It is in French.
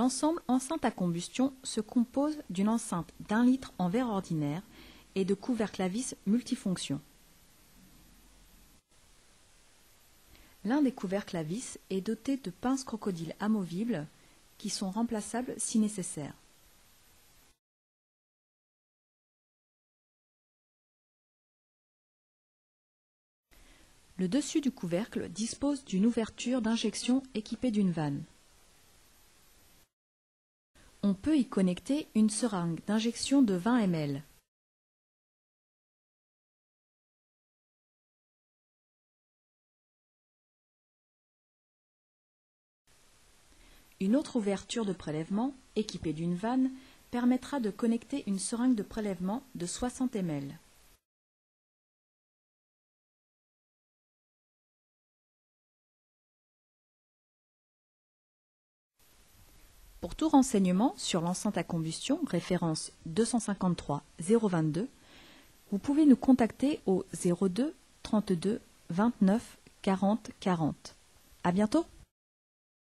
L'ensemble enceinte à combustion se compose d'une enceinte d'un litre en verre ordinaire et de couvercles à vis multifonctions. L'un des couvercles à vis est doté de pinces crocodiles amovibles qui sont remplaçables si nécessaire. Le dessus du couvercle dispose d'une ouverture d'injection équipée d'une vanne. On peut y connecter une seringue d'injection de 20 ml. Une autre ouverture de prélèvement, équipée d'une vanne, permettra de connecter une seringue de prélèvement de 60 ml. Pour tout renseignement sur l'enceinte à combustion, référence 253 022, vous pouvez nous contacter au 02 32 29 40 40. À bientôt!